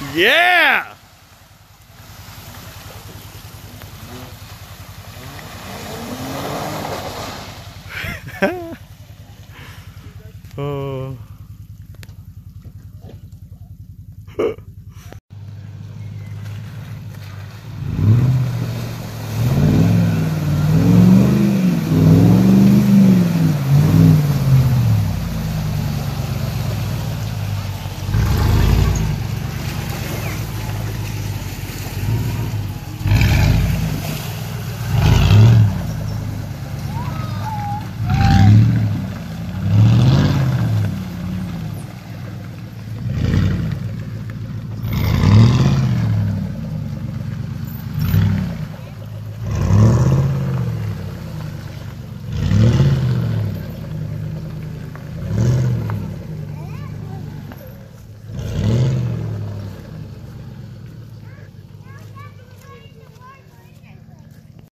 Yeah! oh.